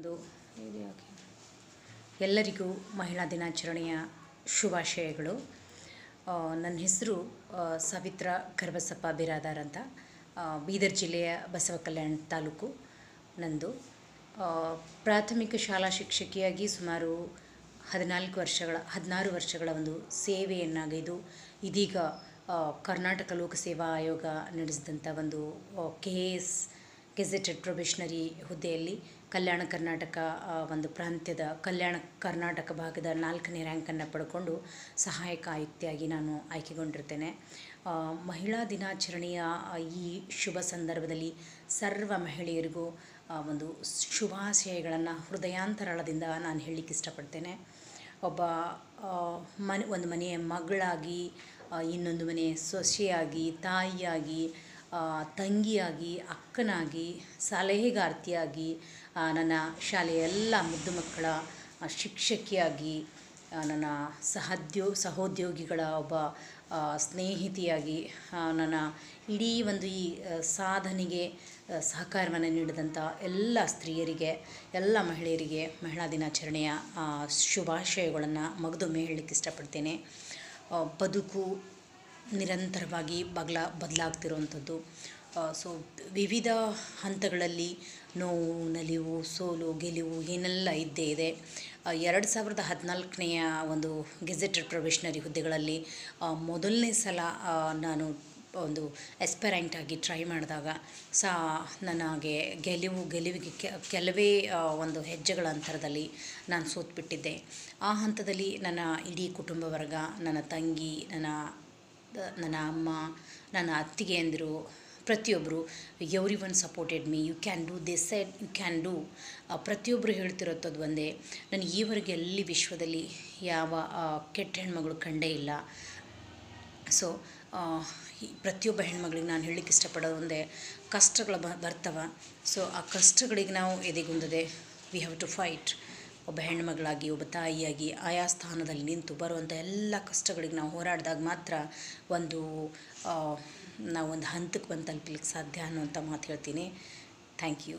ಒಂದು ಎಲ್ಲರಿಗೂ ಮಹಿಳಾ ದಿನಾಚರಣೆಯ ಶುಭಾಶಯಗಳು. ನನ್ನ ಹೆಸರು ಸವಿತ್ರ ಗರ್ಭಸಪ್ಪ ಬಿರಾದಾರ್ ಅಂತ. ಬೀದರ್ ಜಿಲ್ಲೆಯ ಬಸವ ಕಲ್ಯಾಣ ತಾಲೂಕು ನಂದು. ಪ್ರಾಥಮಿಕ ಶಾಲಾ ಶಿಕ್ಷಕಿಯಾಗಿ ಸುಮಾರು ಹದಿನಾಲ್ಕು ವರ್ಷಗಳ, ಹದಿನಾರು ವರ್ಷಗಳ ಒಂದು ಸೇವೆಯನ್ನಾಗಿದ್ದು, ಇದೀಗ ಕರ್ನಾಟಕ ಲೋಕಸೇವಾ ಆಯೋಗ ನಡೆಸಿದಂಥ ಒಂದು ಕೆ ಎಸ್ ಗೆಜೆಟೆಡ್ ಪ್ರೊಬೆಷನರಿ ಹುದ್ದೆಯಲ್ಲಿ ಕಲ್ಯಾಣ ಕರ್ನಾಟಕ ಒಂದು ಪ್ರಾಂತ್ಯದ ಕಲ್ಯಾಣ ಕರ್ನಾಟಕ ಭಾಗದ ನಾಲ್ಕನೇ ರ್ಯಾಂಕನ್ನು ಪಡ್ಕೊಂಡು ಸಹಾಯಕ ಆಯುಕ್ತಿಯಾಗಿ ನಾನು ಆಯ್ಕೆಗೊಂಡಿರ್ತೇನೆ. ಮಹಿಳಾ ದಿನಾಚರಣೆಯ ಈ ಶುಭ ಸಂದರ್ಭದಲ್ಲಿ ಸರ್ವ ಮಹಿಳೆಯರಿಗೂ ಒಂದು ಶುಭಾಶಯಗಳನ್ನು ಹೃದಯಾಂತರಾಳದಿಂದ ನಾನು ಹೇಳಲಿಕ್ಕೆ ಇಷ್ಟಪಡ್ತೇನೆ. ಒಬ್ಬ ಮನೆ, ಒಂದು ಮನೆಯ ಮಗಳಾಗಿ ಇನ್ನೊಂದು ಮನೆಯ ಸೊಸೆಯಾಗಿ, ತಾಯಿಯಾಗಿ ತಂಗಿಯಾಗಿ, ಅಕ್ಕನಾಗಿ, ಸಲಹೆಗಾರ್ತಿಯಾಗಿ ನನ್ನ ಶಾಲೆಯ ಎಲ್ಲ ಮುದ್ದು ಮಕ್ಕಳ ಶಿಕ್ಷಕಿಯಾಗಿ ನನ್ನ ಸಹದ್ಯೋ, ಸಹೋದ್ಯೋಗಿಗಳ ಒಬ್ಬ ಸ್ನೇಹಿತೆಯಾಗಿ ನನ್ನ ಇಡೀ ಒಂದು ಈ ಸಾಧನೆಗೆ ಸಹಕಾರವನ್ನು ನೀಡಿದಂಥ ಎಲ್ಲ ಸ್ತ್ರೀಯರಿಗೆ, ಎಲ್ಲ ಮಹಿಳೆಯರಿಗೆ ಮಹಿಳಾ ದಿನಾಚರಣೆಯ ಶುಭಾಶಯಗಳನ್ನು ಮಗದೊಮ್ಮೆ ಹೇಳಲಿಕ್ಕೆ ಇಷ್ಟಪಡ್ತೇನೆ. ಬದುಕು ನಿರಂತರವಾಗಿ ಬಗ್ಲ ಬದಲಾಗ್ತಿರುವಂಥದ್ದು. ಸೊ, ವಿವಿಧ ಹಂತಗಳಲ್ಲಿ ನೋವು, ನಲಿವು, ಸೋಲು, ಗೆಲುವು ಏನೆಲ್ಲ ಇದ್ದೇ ಇದೆ. ಎರಡು ಸಾವಿರದ ಹದಿನಾಲ್ಕನೆಯ ಒಂದು ಗೆಜೆಟೆಡ್ ಪ್ರೊಬೆಷನರಿ ಹುದ್ದೆಗಳಲ್ಲಿ ಮೊದಲನೇ ಸಲ ನಾನು ಒಂದು ಎಸ್ಪೆರೆಂಟ್ ಆಗಿ ಟ್ರೈ ಮಾಡಿದಾಗ ಸಹ ನನಗೆ ಗೆಲುವು, ಗೆಲುವಿಗೆ ಕೆಲವೇ ಒಂದು ಹೆಜ್ಜೆಗಳ ಅಂತರದಲ್ಲಿ ನಾನು ಸೋತ್ಬಿಟ್ಟಿದ್ದೆ. ಆ ಹಂತದಲ್ಲಿ ನನ್ನ ಇಡೀ ಕುಟುಂಬ ವರ್ಗ, ನನ್ನ ತಂಗಿ, ನನ್ನ ನನ್ನ ಅಮ್ಮ, ನನ್ನ ಅತ್ತಿಗೆಯಂದಿರು ಪ್ರತಿಯೊಬ್ಬರು every one supported me you can do this said you can do ಪ್ರತಿಯೊಬ್ಬರು ಹೇಳ್ತಿರೋಂಥದ್ದು ಒಂದೇ, ನಾನು ಈವರೆಗೆ ಎಲ್ಲಿ ವಿಶ್ವದಲ್ಲಿ ಯಾವ ಕೆಟ್ಟ ಹೆಣ್ಮಗಳು ಕಂಡೇ ಇಲ್ಲ. ಸೊ ಪ್ರತಿಯೊಬ್ಬ ಹೆಣ್ಮಗಳಿಗೆ ನಾನು ಹೇಳಲಿಕ್ಕೆ ಇಷ್ಟಪಡೋದು ಒಂದೇ, ಕಷ್ಟಗಳು ಬರ್ತವೆ. ಸೊ ಆ ಕಷ್ಟಗಳಿಗೆ ನಾವು ಎದೆಗುಂದದೆ ವಿ ಹ್ಯಾವ್ ಟು ಫೈಟ್ ಒಬ್ಬ ಹೆಣ್ಮಗಳಾಗಿ ಒಬ್ಬ ತಾಯಿಯಾಗಿ ಆಯಾ ಸ್ಥಾನದಲ್ಲಿ ನಿಂತು ಬರುವಂಥ ಎಲ್ಲ ಕಷ್ಟಗಳಿಗೆ ನಾವು ಹೋರಾಡಿದಾಗ ಮಾತ್ರ ಒಂದು ನಾವು ಒಂದು ಹಂತಕ್ಕೆ ಬಂದು ತಲುಪಲಿಕ್ಕೆ ಸಾಧ್ಯ ಅನ್ನುವಂಥ ಮಾತು ಹೇಳ್ತೀನಿ. Thank you